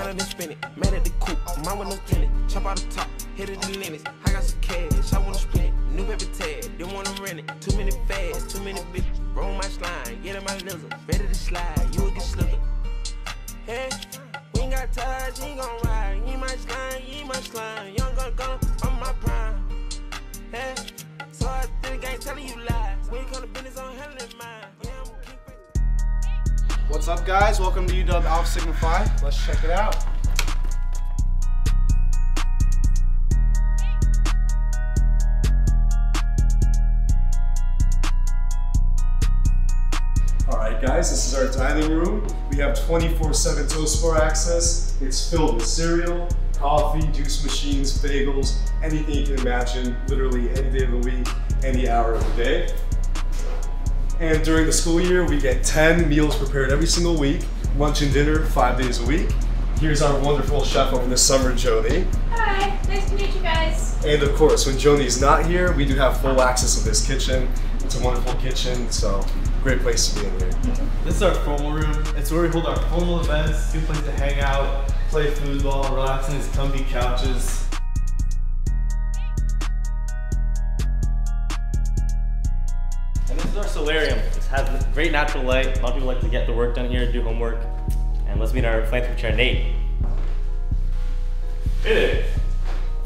counted and spent it. Mad at the coop, mine with no tenant. Chop out the top, hit it in limits. I got some cash, I wanna spend it. New paper tag, didn't wanna rent it. Too many fads, too many bitches. Roll my slime, get in my lizard. Ready to slide, you will get slipped. Hey, we ain't got ties, ain't gon' ride. You my slime, you my slime. Young gun gun, I'm my prime. Hey, so I think I ain't telling you lies. When you come to business, I'm handling mine. What's up, guys? Welcome to UW Alpha Sigma Phi. Let's check it out. All right, guys, this is our dining room. We have 24-7 toast bar access. It's filled with cereal, coffee, juice machines, bagels, anything you can imagine, literally any day of the week, any hour of the day. And during the school year, we get 10 meals prepared every single week, lunch and dinner five days a week. Here's our wonderful chef over the summer, Joni. Hi, nice to meet you guys. And of course, when Joni's not here, we do have full access to this kitchen. It's a wonderful kitchen, so great place to be in here. This is our formal room. It's where we hold our formal events, good place to hang out, play football, relax on these comfy couches. Is our solarium. It has great natural light. A lot of people like to get their work done here, do homework. And let's meet our philanthropy chair, Nate. Hey there.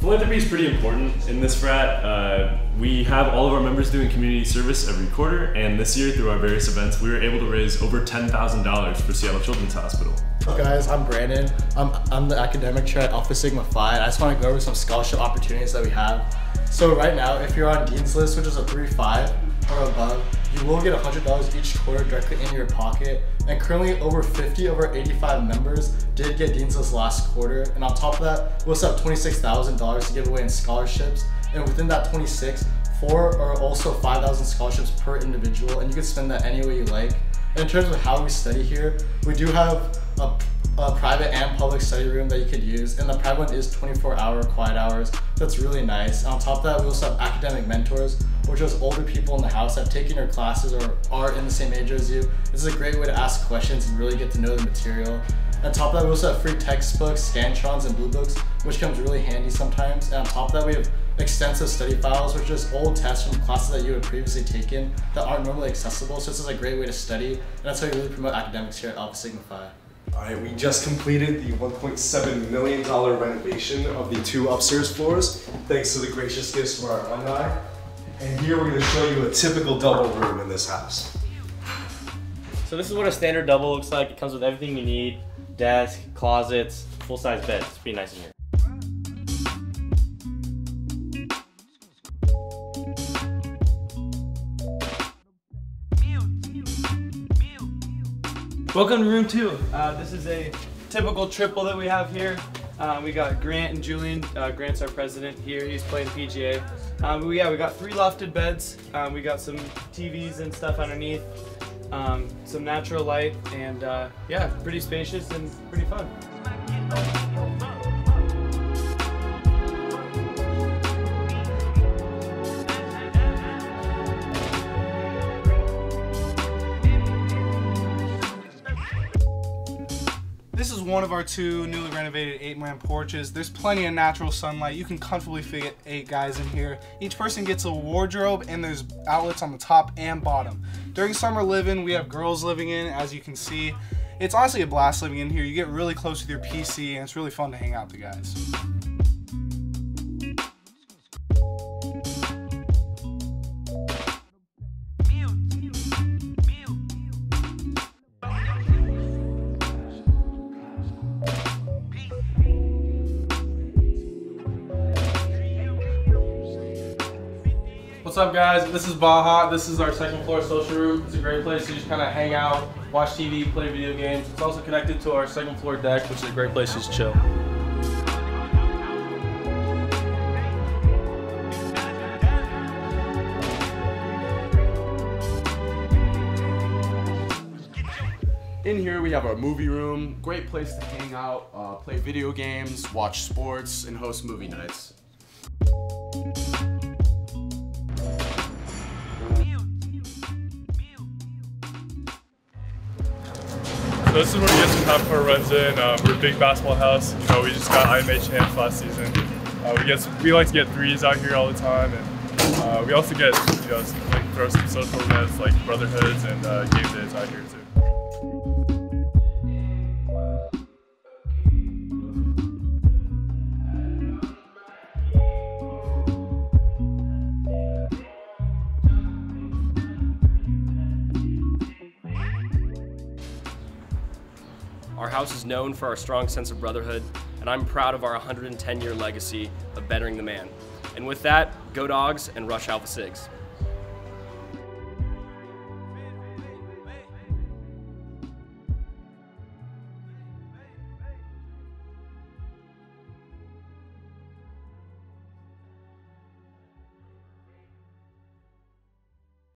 Philanthropy is pretty important in this frat. Uh, we have all of our members doing community service every quarter, and this year, through our various events, we were able to raise over $10,000 for Seattle Children's Hospital. Guys, I'm Brandon. I'm, I'm the academic chair at Alpha Sigma Phi. I just want to go over some scholarship opportunities that we have. So right now, if you're on Dean's List, which is a 3-5 or above, you will get $100 each quarter directly in your pocket. And currently, over 50 of our 85 members did get Dean's List last quarter. And on top of that, we also have $26,000 to give away in scholarships. And within that 26, four are also 5,000 scholarships per individual, and you can spend that any way you like. And in terms of how we study here, we do have a, a private and public study room that you could use, and the private one is 24 hour quiet hours. That's really nice. And on top of that, we also have academic mentors, which is older people in the house that have taken your classes or are in the same age as you. This is a great way to ask questions and really get to know the material. On top of that, we also have free textbooks, Scantrons, and Blue Books, which comes really handy sometimes. And on top of that, we have extensive study files, which is old tests from classes that you had previously taken that aren't normally accessible. So this is a great way to study, and that's how you really promote academics here at Alpha Sigma Phi. All right, we just completed the $1.7 million renovation of the two upstairs floors, thanks to the gracious gifts from our alumni. And here we're gonna show you a typical double room in this house. So this is what a standard double looks like. It comes with everything you need. Desk, closets, full-size bed. It's pretty nice in here. Welcome to room two. Uh, this is a typical triple that we have here. Uh, we got Grant and Julian. Uh, Grant's our president here. He's playing PGA. Um, we, yeah, we got three lofted beds. Um, we got some TVs and stuff underneath. Um, some natural light and uh, yeah, pretty spacious and pretty fun. One of our two newly renovated eight-man porches. There's plenty of natural sunlight. You can comfortably fit eight guys in here. Each person gets a wardrobe and there's outlets on the top and bottom. During summer living, we have girls living in, as you can see. It's honestly a blast living in here. You get really close with your PC and it's really fun to hang out with the guys. What's up guys? This is Baja. This is our second floor social room. It's a great place to just kind of hang out, watch TV, play video games. It's also connected to our second floor deck, which is a great place to just chill. In here we have our movie room, great place to hang out, uh, play video games, watch sports, and host movie nights. This is where we get some half-court runs in. Um, we're a big basketball house. You know, we just got IMA champs last season. Uh, we get we like to get threes out here all the time, and uh, we also get you know like throw some social events like brotherhoods and uh, game days out here too. Our house is known for our strong sense of brotherhood, and I'm proud of our 110 year legacy of bettering the man. And with that, go dogs and rush Alpha Sigs.